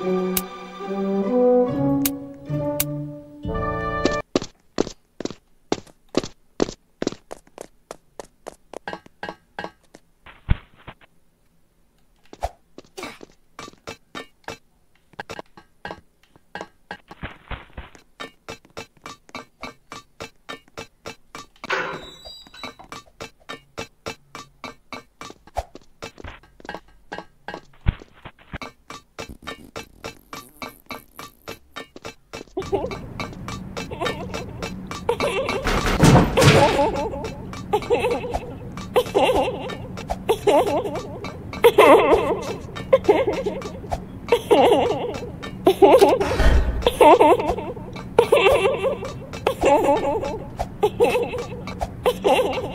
Música Hehehehe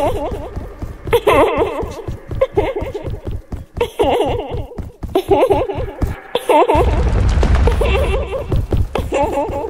Ha ha ha!